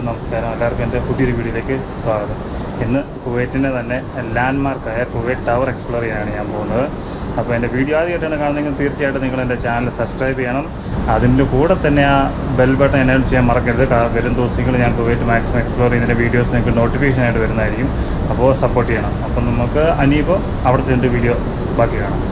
എല്ലാവർക്കും നമസ്കാരം. എല്ലാവർക്കും എന്റെ പുതിയൊരു വീഡിയോയിലേക്ക് സ്വാഗതം. ഇന്ന് കുവൈറ്റിന്റെ തന്നെ ലാൻഡ്മാർക്കായ കുവൈറ്റ് ടവർ എക്സ്പ്ലോർ ചെയ്യാനാണ് ഞാൻ പോകുന്നത്. അപ്പോൾ എന്റെ വീഡിയോ ആദ്യമായിട്ടാണ് കാണുന്നതെങ്കിൽ തീർച്ചയായിട്ടും നിങ്ങൾ എന്റെ ചാനൽ സബ്സ്ക്രൈബ് ചെയ്യണം. അതിന്റെ കൂടെ തന്നെ ആ ബെൽ ബട്ടൺ എനേബിൾ ചെയ്യാൻ മറക്കരുത്. വരും ദിവസങ്ങൾ ഞാൻ കുവൈറ്റ് മാക്സിമം എക്സ്പ്ലോർ ചെയ്യുന്നതിന്റെ വീഡിയോസ് നിങ്ങൾക്ക് നോട്ടിഫിക്കേഷൻ ആയിട്ട് വരുന്നതായിരിക്കും. അപ്പോൾ സപ്പോർട്ട് ചെയ്യണം. അപ്പം നമുക്ക് അനിയിപ്പോൾ അവിടെ ചെന്നിട്ട് വീഡിയോ ബാക്കി കാണാം.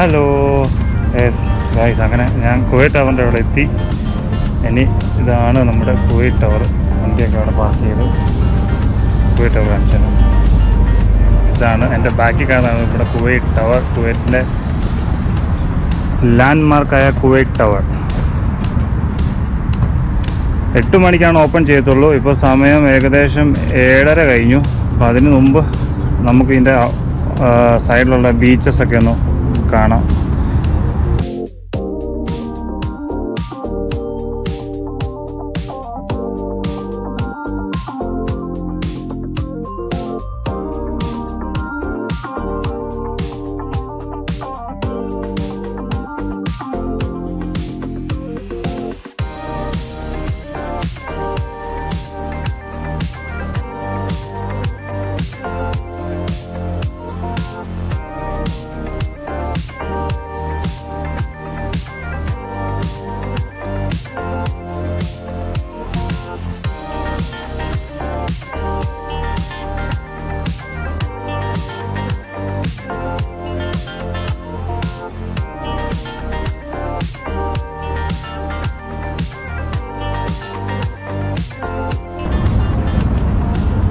ഹലോ എസ് ഗായ്സ് അങ്ങനെ ഞാൻ കുവൈറ്റ് ടവറിന്റെ അവിടെ എത്തി. ഇനി ഇതാണ് നമ്മുടെ കുവൈറ്റ് ടവർ വണ്ടിയൊക്കെ അവിടെ പാസ് ചെയ്തു. കുവൈറ്റ് ടവർ കാണിച്ചത് ഇതാണ് എന്റെ ബാക്കി കാണുന്നത് ഇവിടെ കുവൈറ്റ് ടവർ കുവൈറ്റിന്റെ ലാൻഡ് മാർക്കായ കുവൈറ്റ് ടവർ എട്ട് മണിക്കാണ് ഓപ്പൺ ചെയ്യത്തുള്ളൂ. ഇപ്പോൾ സമയം ഏകദേശം ഏഴര കഴിഞ്ഞു. അപ്പോൾ അതിന് മുമ്പ് നമുക്ക് ഇതിന്റെ സൈഡിലുള്ള ബീച്ചസ് ഒക്കെ ഒന്ന് കാണാം.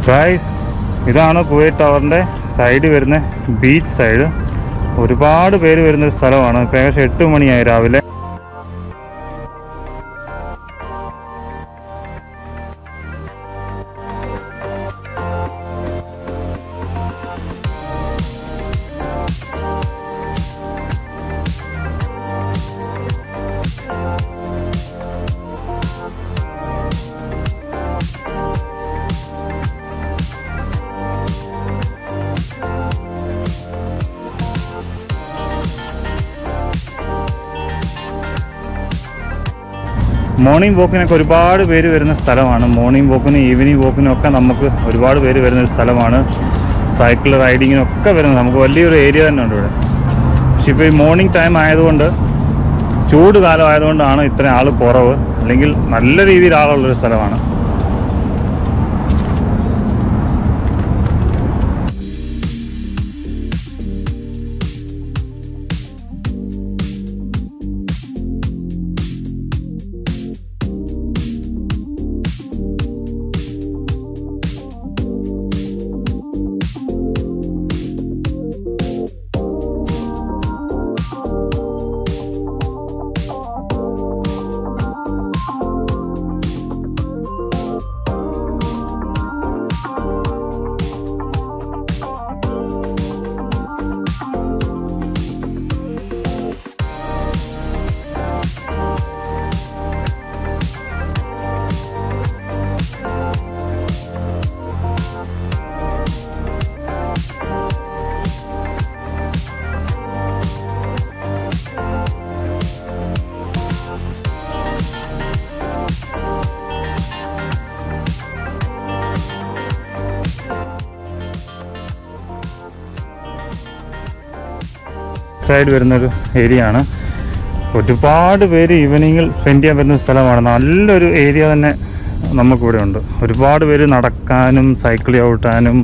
ഗായ്സ് ഇതാണ് കുവൈറ്റ് ടവറിന്റെ സൈഡ് വരുന്ന ബീച്ച് സൈഡ് ഒരുപാട് പേര് വരുന്നൊരു സ്ഥലമാണ്. ഇപ്പം ഏകദേശം എട്ട് മണിയായി രാവിലെ. മോർണിംഗ് വോക്കിനൊക്കെ ഒരുപാട് പേര് വരുന്ന സ്ഥലമാണ്. മോർണിംഗ് വോക്കിനും ഈവനിങ് വോക്കിനും ഒക്കെ നമുക്ക് ഒരുപാട് പേര് വരുന്ന ഒരു സ്ഥലമാണ്. സൈക്കിൾ റൈഡിങ്ങിനും ഒക്കെ വരുന്നത്. നമുക്ക് വലിയൊരു ഏരിയ തന്നെ ഉണ്ട് ഇവിടെ. പക്ഷെ ഇപ്പോൾ ഈ മോർണിംഗ് ടൈം ആയതുകൊണ്ട് ചൂട് കാലം ആയതുകൊണ്ടാണ് ഇത്രയും ആൾ കുറവ്. അല്ലെങ്കിൽ നല്ല രീതിയിൽ ആളുള്ളൊരു സ്ഥലമാണ്. സൈഡ് വരുന്നൊരു ഏരിയ ആണ് ഒരുപാട് പേര് ഈവനിങ്ങിൽ സ്പെൻഡ് ചെയ്യാൻ പറ്റുന്ന സ്ഥലമാണ്. നല്ലൊരു ഏരിയ തന്നെ നമുക്കിവിടെ ഉണ്ട് ഒരുപാട് പേര് നടക്കാനും സൈക്കിൾ ചവിട്ടാനും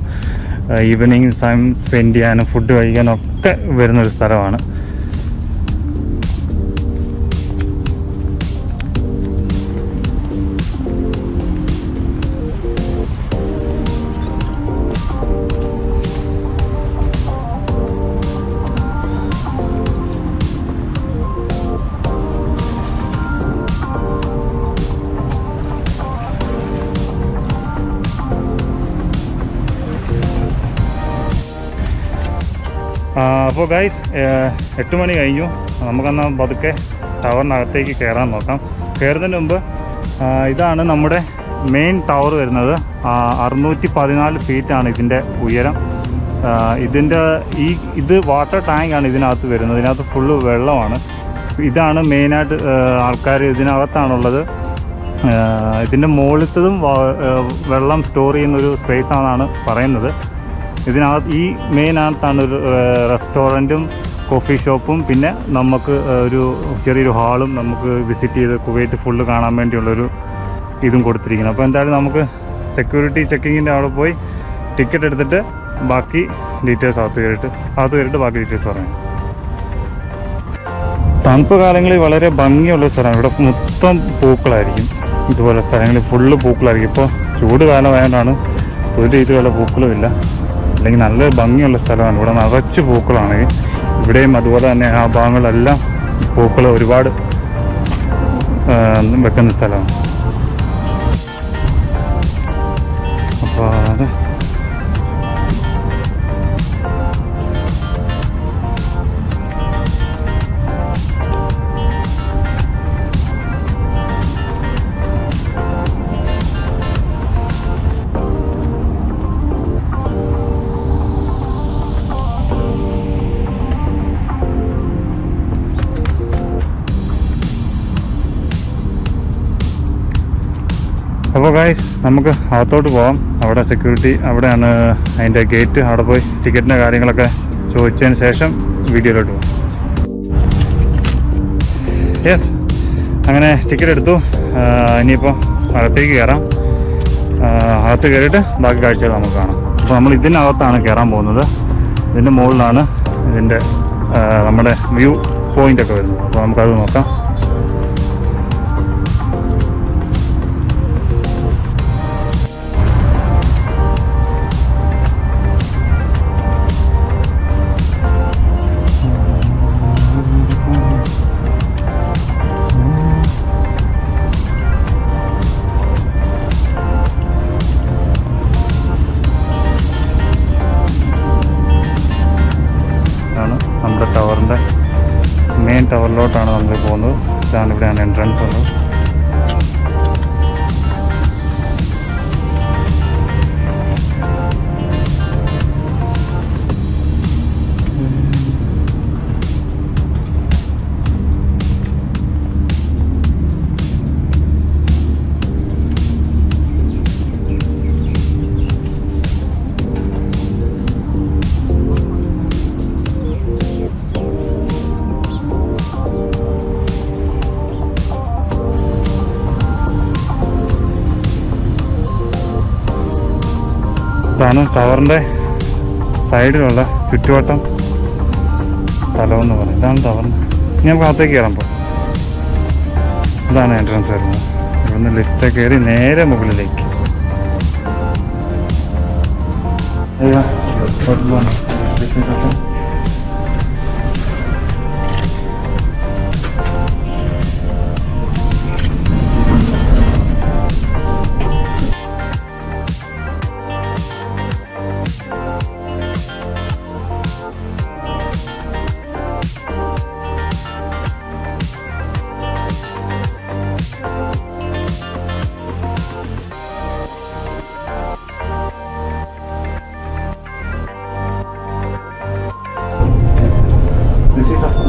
ഈവനിങ് ടൈം സ്പെൻഡ് ചെയ്യാനും ഫുഡ് കഴിക്കാനും ഒക്കെ വരുന്നൊരു സ്ഥലമാണ്. അപ്പോൾ ഗൈസ് എട്ട് മണി കഴിഞ്ഞു. നമുക്കെന്നാൽ പതുക്കെ ടവറിനകത്തേക്ക് കയറാൻ നോക്കാം. കയറുന്നതിന് മുമ്പ് ഇതാണ് നമ്മുടെ മെയിൻ ടവർ വരുന്നത്. അറുന്നൂറ്റി പതിനാല് ഫീറ്റാണ് ഇതിന്റെ ഉയരം. ഇതിന്റെ ഈ ഇത് വാട്ടർ ടാങ്കാണ് ഇതിനകത്ത് വരുന്നത്. ഇതിനകത്ത് ഫുള്ള് വെള്ളമാണ്. ഇതാണ് മെയിനായിട്ട് ആൾക്കാർ ഇതിനകത്താണുള്ളത്. ഇതിന്റെ മുകളിലത്തതും വെള്ളം സ്റ്റോർ ചെയ്യുന്നൊരു സ്പേസ് ആണെന്നാണ് പറയുന്നത്. ഇതിനകത്ത് ഈ മെയിനകത്താണ് ഒരു റെസ്റ്റോറന്റും കോഫി ഷോപ്പും പിന്നെ നമുക്ക് ഒരു ചെറിയൊരു ഹാളും നമുക്ക് വിസിറ്റ് ചെയ്ത് കുവൈറ്റ് ഫുള്ള് കാണാൻ വേണ്ടിയുള്ളൊരു ഇതും കൊടുത്തിരിക്കുന്നത് അപ്പോൾ എന്തായാലും നമുക്ക് സെക്യൂരിറ്റി ചെക്കിങ്ങിന്റെ അവിടെ പോയി ടിക്കറ്റ് എടുത്തിട്ട് ബാക്കി ഡീറ്റെയിൽസ് അകത്ത് കയറിയിട്ട് അകത്ത് കയറിയിട്ട് ബാക്കി ഡീറ്റെയിൽസ് പറയാം. തണുപ്പ് കാലങ്ങളിൽ വളരെ ഭംഗിയുള്ള സ്ഥലമാണ്. ഇവിടെ മൊത്തം പൂക്കളായിരിക്കും. ഇതുപോലെ സ്ഥലങ്ങളിൽ ഫുള്ള് പൂക്കളായിരിക്കും. ഇപ്പോൾ ചൂട് കാലമായതുകൊണ്ടാണ് ഒരു രീതിയിലുള്ള പൂക്കളും ഇല്ല അല്ലെങ്കിൽ നല്ല ഭംഗിയുള്ള സ്ഥലമാണ്. ഇവിടെ നിറച്ച് പൂക്കളാണ്. ഇവിടെയും അതുപോലെ തന്നെ ആ ഭാഗങ്ങളിലെല്ലാം പൂക്കൾ ഒരുപാട് വെക്കുന്ന സ്ഥലമാണ്. അപ്പോൾ ഗായ്സ് നമുക്ക് അകത്തോട്ട് പോകാം അവിടെ സെക്യൂരിറ്റി അവിടെയാണ് അതിന്റെ ഗേറ്റ് അവിടെ പോയി ടിക്കറ്റിന്റെ കാര്യങ്ങളൊക്കെ ചോദിച്ചതിന് ശേഷം വീഡിയോയിലോട്ട് പോകും യെസ് അങ്ങനെ ടിക്കറ്റ് എടുത്തു. ഇനിയിപ്പോൾ അകത്തേക്ക് കയറാം അകത്ത് കയറിയിട്ട് ബാക്കി കാഴ്ചകൾ നമുക്ക് കാണാം. അപ്പോൾ നമ്മൾ ഇതിനകത്താണ് കയറാൻ പോകുന്നത്. ഇതിന്റെ മുകളിലാണ് ഇതിന്റെ നമ്മുടെ വ്യൂ പോയിന്റ് ഒക്കെ വരുന്നത്. അപ്പോൾ നമുക്കത് നോക്കാം. ടവറിലോട്ടാണ് നമ്മൾ പോകുന്നത് ഇതാണ് ഇവിടെയാണ് എൻട്രൻസ് ഉള്ളത് ടവറിന്റെ സൈഡിലുള്ള ചുറ്റുവട്ടം സ്ഥലമെന്ന് പറയും. ഇതാണ് ടവറിന്റെ അകത്തേക്ക് കയറാൻ പോകും ഇതാണ് എൻട്രൻസ് വരുന്നത്. ഇവിടുന്ന് ലിഫ്റ്റ് കയറി നേരെ മുകളിലേക്ക്. അയ്യോ,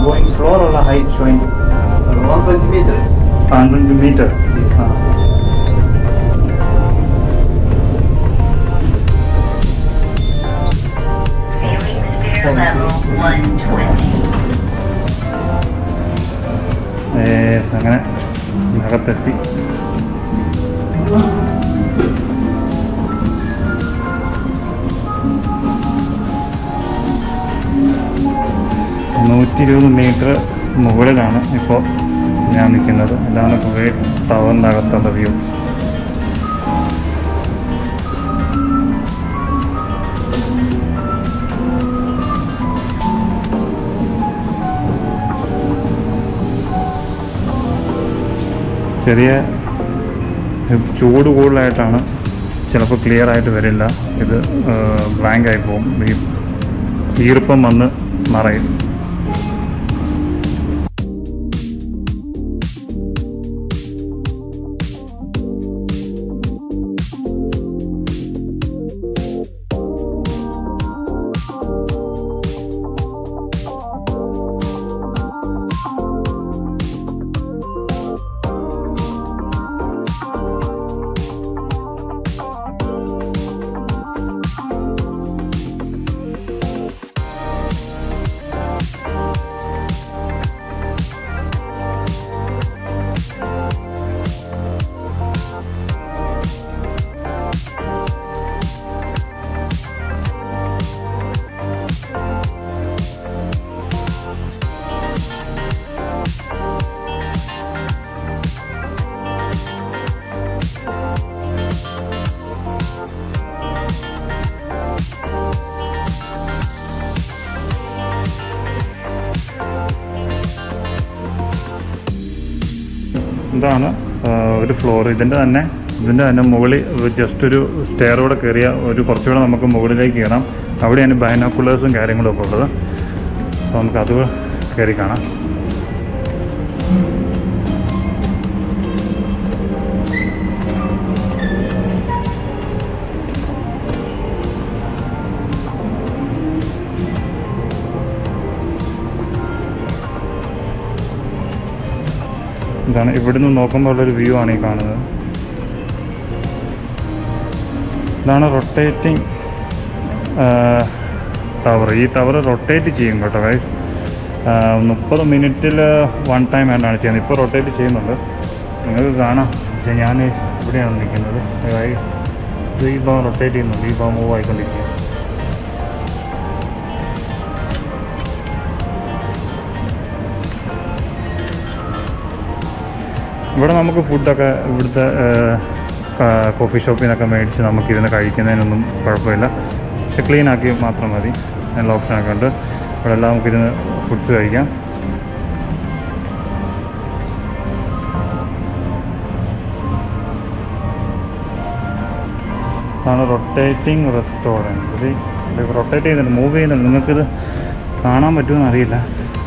going floor or height showing? 120 meter. 120 meter. Uh. അങ്ങനെ അകത്തെത്തി നൂറ്റി ഇരുപത് മീറ്റർ മുകളിലാണ് ഇപ്പോൾ ഞാൻ നിൽക്കുന്നത്. ഇതാണ് കുവൈറ്റ് ടവറിന്റെ അകത്തുള്ള വ്യൂ. ചെറിയ ചൂട് കൂടുതലായിട്ടാണ് ചിലപ്പോൾ ക്ലിയർ ആയിട്ട് വരില്ല. ഇത് ബ്ലാങ്ക് ആയി പോകും. ഈർപ്പം വന്ന് മറയും. ഇതാണ് ഒരു ഫ്ലോർ ഇതിന്റെ തന്നെ ഇതിന്റെ തന്നെ മുകളിൽ ജസ്റ്റ് ഒരു സ്റ്റെയർ കൂടെ കയറിയ ഒരു കുറച്ചുകൂടെ നമുക്ക് മുകളിലേക്ക് കയറാം. അവിടെയാണ് ബൈനോക്കുലേഴ്സും കാര്യങ്ങളും ഒക്കെ ഉള്ളത്. അപ്പോൾ നമുക്ക് അത് കയറി കാണാം. ഇതാണ് ഇവിടുന്ന് നോക്കുമ്പോൾ ഉള്ളൊരു വ്യൂ ആണ് ഈ കാണുന്നത്. ഇതാണ് റൊട്ടേറ്റിംഗ് ടവർ ഈ ടവർ റൊട്ടേറ്റ് ചെയ്യും കേട്ടോ ഗൈസ് മുപ്പത് മിനിറ്റിൽ വൺ ടൈം ആയിട്ടാണ് ചെയ്യുന്നത്. ഇപ്പോൾ റൊട്ടേറ്റ് ചെയ്യുന്നുണ്ട്. നിങ്ങൾക്ക് കാണാം. ഞാൻ ഇവിടെയാണ് നിൽക്കുന്നത്. ഈ ഭാഗം റൊട്ടേറ്റ് ചെയ്യുന്നുണ്ട്. ഈ ഭാഗം മൂവ് ആയിക്കൊണ്ടിരിക്കുക ഇവിടെ നമുക്ക് ഫുഡൊക്കെ ഇവിടുത്തെ കോഫി ഷോപ്പിൽ നിന്നൊക്കെ മേടിച്ച് നമുക്കിരുന്ന് കഴിക്കുന്നതിനൊന്നും കുഴപ്പമില്ല. പക്ഷെ ക്ലീൻ ആക്കി മാത്രം മതി. നല്ല ഓപ്ഷനൊക്കെ ഉണ്ട്. ഇവിടെ എല്ലാം നമുക്കിരുന്ന് ഫുഡ്സ് കഴിക്കാം. ആണ് റൊട്ടേറ്റിംഗ് റെസ്റ്റോറന്റ് ഇത് റൊട്ടേറ്റ് ചെയ്യുന്നുണ്ട്. മൂവ് ചെയ്യുന്നുണ്ട്. നിങ്ങൾക്കിത് കാണാൻ പറ്റുമെന്ന് അറിയില്ല.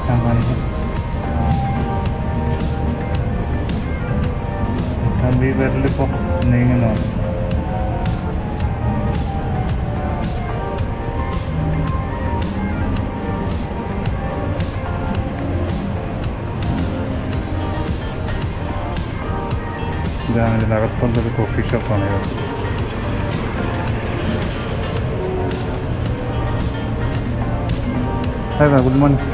ഞാൻ കാണിക്കാം. അത് ഈ വിരലിപ്പോൾ നീങ്ങുന്നതാണ് ഇതാണ് ഇതിനകത്തുള്ളൊരു കോഫി ഷോപ്പാണ് ഇത്. Hi good morning.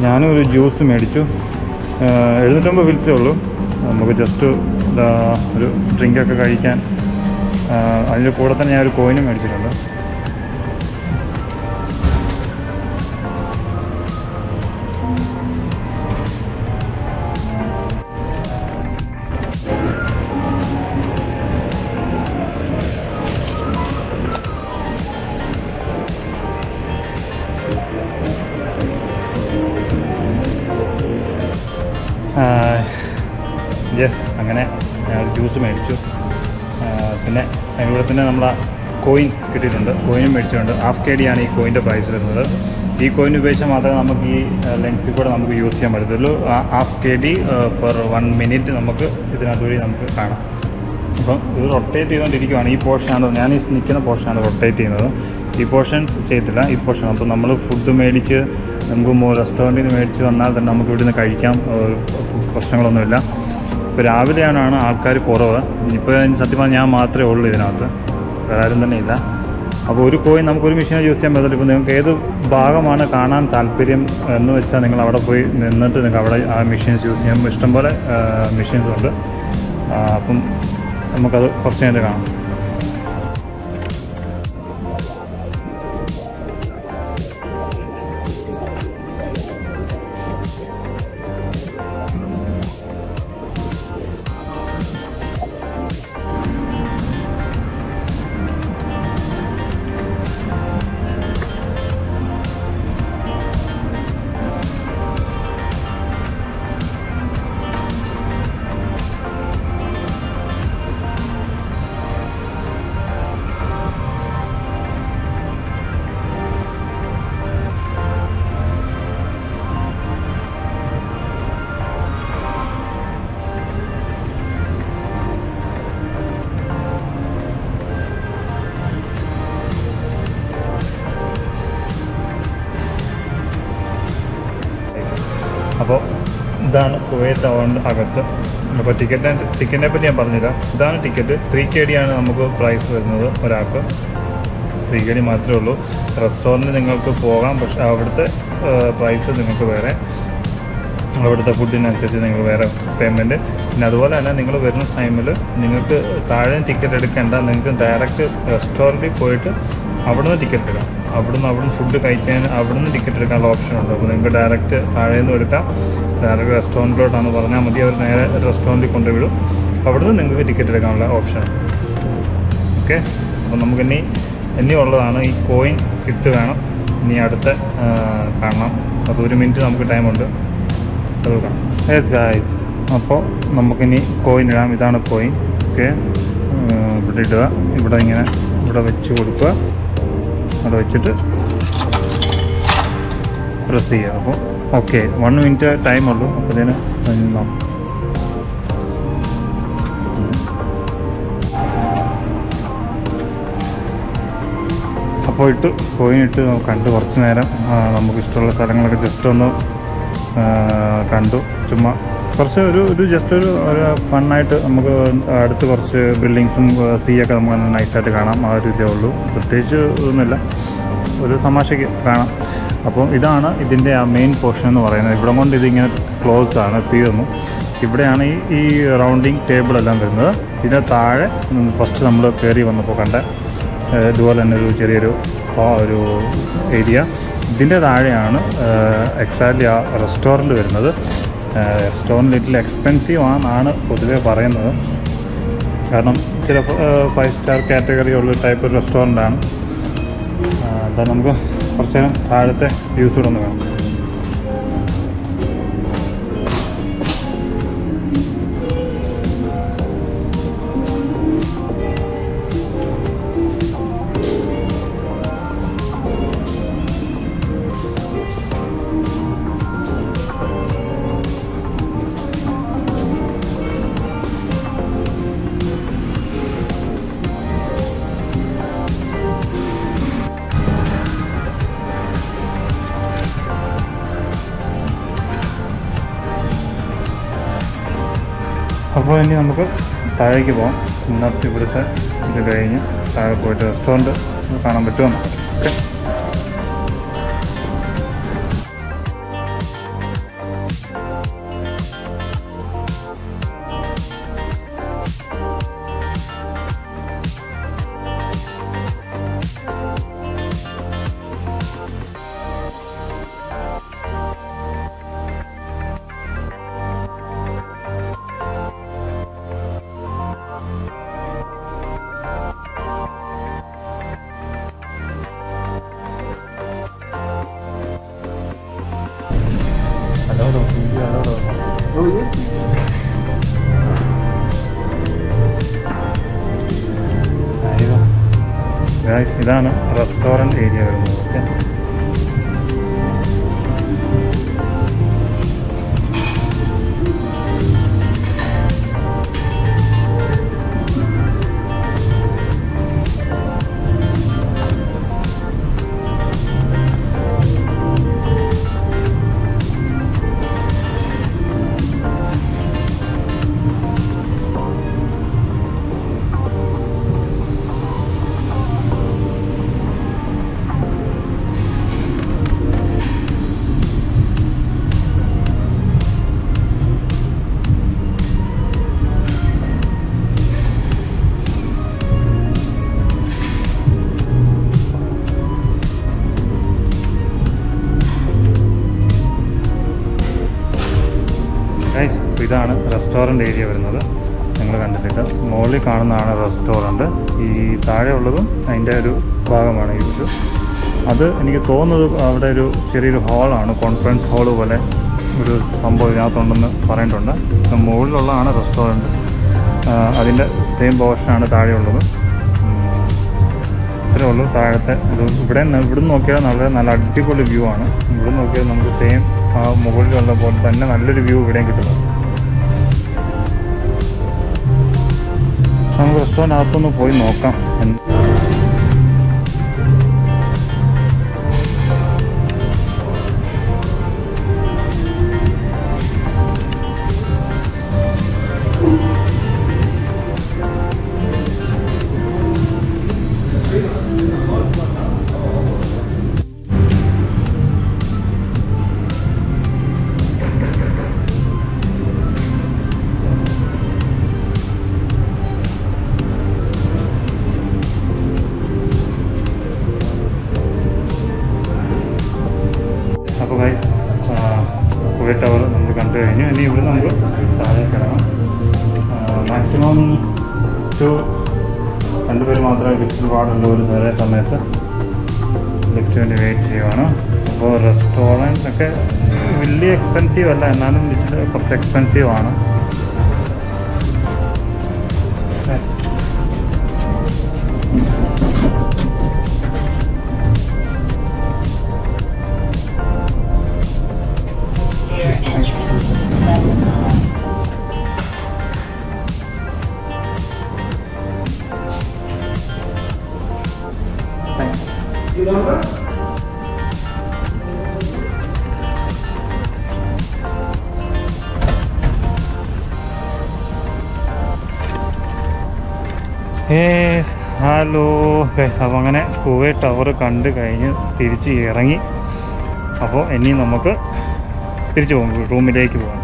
ഞാനും ഒരു ജ്യൂസ് മേടിച്ചു. എഴുന്നൂറ്റമ്പത് വിളിച്ചേ ഉള്ളൂ. നമുക്ക് ജസ്റ്റ് ഒരു ഡ്രിങ്കൊക്കെ കഴിക്കാൻ. അതിന്റെ കൂടെ തന്നെ ഞാൻ ഒരു കോയിനും മേടിച്ചിട്ടുണ്ട്. ജ്യൂസ് മേടിച്ചു. പിന്നെ അതിലൂടെ തന്നെ നമ്മൾ കോയിൻ കിട്ടിയിട്ടുണ്ട്. കോയിനും മേടിച്ചിട്ടുണ്ട് ഹാഫ് കെ ഡിയാണ് ഈ കോയിന്റെ പ്രൈസ് വരുന്നത്. ഈ കോയിൻ ഉപയോഗിച്ചാൽ മാത്രമേ നമുക്ക് ഈ ലെൻസിൽ കൂടെ നമുക്ക് യൂസ് ചെയ്യാൻ പറ്റത്തുള്ളൂ. Half K D per one minute നമുക്ക് ഇതിനകത്ത് വഴി നമുക്ക് കാണാം. അപ്പം ഇത് റൊട്ടേറ്റ് ചെയ്തുകൊണ്ടിരിക്കുകയാണ് ഈ പോർഷനാണ് ഞാൻ ഈ നിൽക്കുന്ന പോർഷനാണ് റൊട്ടേറ്റ് ചെയ്യുന്നത്. ഈ പോർഷൻ ചെയ്തില്ല ഈ പോർഷൻ അപ്പോൾ നമ്മൾ ഫുഡ് മേടിച്ച് നമുക്ക് റെസ്റ്റോറന്റിൽ നിന്ന് മേടിച്ച് വന്നാൽ തന്നെ നമുക്ക് ഇവിടുന്ന് കഴിക്കാം. പ്രശ്നങ്ങളൊന്നുമില്ല. ഇപ്പോൾ രാവിലെയാണ് ആൾക്കാർ കുറവ്. ഇപ്പോൾ സത്യം പറഞ്ഞാൽ ഞാൻ മാത്രമേ ഉള്ളൂ ഇതിനകത്ത്. വേറെ ആരും തന്നെ ഇല്ല. അപ്പോൾ ഒരു കോയിൻ നമുക്ക് ഒരു മെഷീനെ യൂസ് ചെയ്യാൻ പറ്റില്ല ഇപ്പോൾ നിങ്ങൾക്ക് ഏത് ഭാഗമാണ് കാണാൻ താല്പര്യം എന്ന് വെച്ചാൽ നിങ്ങൾ അവിടെ പോയി നിന്നിട്ട് നിങ്ങൾക്ക് അവിടെ ആ മെഷീൻസ് യൂസ് ചെയ്യാൻ ഇഷ്ടംപോലെ മെഷീൻസ് ഉണ്ട്. അപ്പം നമുക്കത് കുറച്ച് നേരം കാണാം. ഇതാണ് കുവൈത്ത് അവണ്ട് അകത്ത്. അപ്പോൾ ടിക്കറ്റിന്റെ ടിക്കറ്റിനെ പറ്റി ഞാൻ പറഞ്ഞുതരാം. ഇതാണ് ടിക്കറ്റ് ത്രീ കെ ഡി ആണ് നമുക്ക് പ്രൈസ് വരുന്നത് ഒരാൾക്ക്. ത്രീ കെ ഡി മാത്രമേ ഉള്ളൂ. റെസ്റ്റോറന്റ് നിങ്ങൾക്ക് പോകാം പക്ഷേ അവിടുത്തെ പ്രൈസ് നിങ്ങൾക്ക് വേറെ. അവിടുത്തെ ഫുഡിനനുസരിച്ച് നിങ്ങൾ വേറെ പേയ്മെന്റ് പിന്നെ അതുപോലെ തന്നെ നിങ്ങൾ വരുന്ന ടൈമിൽ നിങ്ങൾക്ക് താഴെ ടിക്കറ്റ് എടുക്കേണ്ട നിങ്ങൾക്ക് ഡയറക്റ്റ് റെസ്റ്റോറന്റിൽ പോയിട്ട് അവിടുന്ന് ടിക്കറ്റ് എടുക്കാം. അവിടുന്ന് അവിടുന്ന് ഫുഡ് കഴിക്കാൻ അവിടുന്ന് ടിക്കറ്റ് എടുക്കാനുള്ള ഓപ്ഷൻ ഉണ്ട്. അപ്പോൾ നിങ്ങൾക്ക് ഡയറക്റ്റ് താഴെ നിന്ന് എടുക്കാം ഡയറക്റ്റ് റെസ്റ്റോറന്റിലോട്ടാണ് പറഞ്ഞാൽ മതി. അവർ നേരെ റെസ്റ്റോറന്റിൽ കൊണ്ടുവിടും അവിടുന്ന് നിങ്ങൾക്ക് ടിക്കറ്റ് എടുക്കാനുള്ള ഓപ്ഷൻ ഓക്കെ അപ്പോൾ നമുക്കിനി ഇനി ഉള്ളതാണ് ഈ കോയിൻ ഇട്ട് വേണം. ഇനി അടുത്ത കാണണം അത് ഒരു മിനിറ്റ് നമുക്ക് ടൈമുണ്ട് അത് കാണാം. യെസ് ഗായ്സ് അപ്പോൾ നമുക്കിനി കോയിൻ ഇടാം. ഇതാണ് കോയിൻ ഓക്കെ ഇവിടെ ഇടുക. ഇവിടെ ഇങ്ങനെ ഇവിടെ വെച്ച് കൊടുക്കുക. അവിടെ വെച്ചിട്ട് പ്രസ് ചെയ്യുക അപ്പോൾ ഓക്കെ വൺ മിനിറ്റ് ടൈം ഉള്ളൂ. നോക്കാം. അപ്പോൾ ഇട്ട് പോയിട്ട് കണ്ട് കുറച്ച് നേരം നമുക്ക് ഇഷ്ടമുള്ള സ്ഥലങ്ങളൊക്കെ ജസ്റ്റ് ഒന്ന് കണ്ടു. ചുമ്മാ കുറച്ച് ഒരു ഒരു ജസ്റ്റ് ഒരു ഒരു ഫണ്ണായിട്ട് നമുക്ക് അടുത്ത് കുറച്ച് ബിൽഡിങ്സും സീ ഒക്കെ നമുക്ക് നൈസായിട്ട് കാണാം. ആ ഒരു ഇതേ ഉള്ളൂ. പ്രത്യേകിച്ച് ഒന്നുമില്ല ഒരു തമാശയ്ക്ക് കാണാം. അപ്പോൾ ഇതാണ് ഇതിന്റെ ആ മെയിൻ പോർഷൻ എന്ന് പറയുന്നത്. ഇവിടെ കൊണ്ട് ഇതിങ്ങനെ ക്ലോസ് ആണ് തീർന്നു ഇവിടെയാണ് ഈ ഈ റൗണ്ടിങ് ടേബിളെല്ലാം വരുന്നത്. ഇതിന്റെ താഴെ ഫസ്റ്റ് നമ്മൾ കയറി വന്നപ്പോൾ കണ്ട ഇതുപോലെ തന്നെ ഒരു ചെറിയൊരു ഒരു ഏരിയ ഇതിന്റെ താഴെയാണ് എക്സാക്ട്ലി ആ റെസ്റ്റോറന്റ് വരുന്നത്. റെസ്റ്റോറന്റ് ലിറ്റിൽ എക്സ്പെൻസീവ് ആണെന്നാണ് പൊതുവേ പറയുന്നത്. കാരണം ചില ഫൈവ് സ്റ്റാർ കാറ്റഗറി ഉള്ള ടൈപ്പ് റെസ്റ്റോറന്റ് ആണ്. എന്താ നമുക്ക് കുറച്ച് നേരം താഴത്തെ വ്യൂസ് കൂടെ ഒന്ന് കാണാം. അപ്പോൾ ഇനി നമുക്ക് താഴേക്ക് പോകാം ഇന്നത്തെ ഇവിടുത്തെ ഇത് കഴിഞ്ഞ് താഴെ പോയിട്ട് റെസ്റ്റോറന്റ് കാണാൻ പറ്റുമെന്ന്. ഓക്കെ? ഇതാണ് റെസ്റ്റോറന്റ് ഏരിയ വരുന്നത് റെസ്റ്റോറന്റ് ഏരിയ വരുന്നത്. നിങ്ങൾ കണ്ടിട്ടില്ല. മുകളിൽ കാണുന്നതാണ് റെസ്റ്റോറന്റ് ഈ താഴെ ഉള്ളതും അതിന്റെ ഒരു ഭാഗമാണ് ഒരു അത് എനിക്ക് തോന്നുന്നത് അവിടെ ഒരു ചെറിയൊരു ഹാളാണ്. കോൺഫറൻസ് ഹാൾ പോലെ ഒരു സംഭവം ഇതിനകത്തുണ്ടെന്ന് പറയേണ്ടുണ്ട് ഇത് മുകളിലുള്ളതാണ് റെസ്റ്റോറന്റ് അതിന്റെ സെയിം പോർഷനാണ് താഴെയുള്ളത്. ഇത്രയേ ഇത്രേ ഉള്ളൂ. താഴത്തെ ഇത് ഇവിടെ ഇവിടുന്ന് ഇവിടെ നോക്കിയാൽ നല്ല നല്ല അടിപൊളി വ്യൂ ആണ്. ഇവിടെ നോക്കിയാൽ നമുക്ക് സെയിം മുകളിലുള്ള പോലെ തന്നെ നല്ലൊരു വ്യൂ ഇവിടെയും കിട്ടുന്നത് നമുക്ക് റെസ്റ്റോറന്റിനകത്തൊന്ന് പോയി നോക്കാം എന്ത് അപ്പോൾ ഇനി ഇവിടെ നമുക്ക് താഴെ കിടക്കണം മാക്സിമം ടു രണ്ടുപേർ മാത്രമേ ലിഫ്റ്റിൽ പാടുള്ളൂ ഒരു ഒരേ സമയത്ത്. ലിഫ്റ്റ് വേണ്ടി വെയിറ്റ് ചെയ്യുവാണ്. അപ്പോൾ റെസ്റ്റോറന്റ് ഒക്കെ വലിയ എക്സ്പെൻസീവ് അല്ല എന്നാലും ലിഫ്റ്റ് കുറച്ച് എക്സ്പെൻസീവ് ആണ്. ഹലോ. ഗൈസ് അപ്പോൾ അങ്ങനെ കുവൈ ടവർ കണ്ട് കഴിഞ്ഞ് തിരിച്ച് ഇറങ്ങി. അപ്പോൾ ഇനി നമുക്ക് തിരിച്ചു പോകും റൂമിലേക്ക് പോകാം.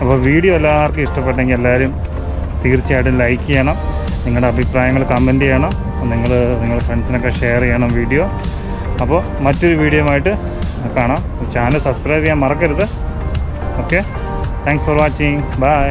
അപ്പോൾ വീഡിയോ എല്ലാവർക്കും ഇഷ്ടപ്പെട്ടെങ്കിൽ എല്ലാവരും തീർച്ചയായിട്ടും ലൈക്ക് ചെയ്യണം. നിങ്ങളുടെ അഭിപ്രായങ്ങൾ കമന്റ് ചെയ്യണം. നിങ്ങൾ നിങ്ങളുടെ ഫ്രണ്ട്സിനൊക്കെ ഷെയർ ചെയ്യണം വീഡിയോ അപ്പോൾ മറ്റൊരു വീഡിയോ ആയിട്ട് കാണാം. ചാനൽ സബ്സ്ക്രൈബ് ചെയ്യാൻ മറക്കരുത്. Okay thanks for watching bye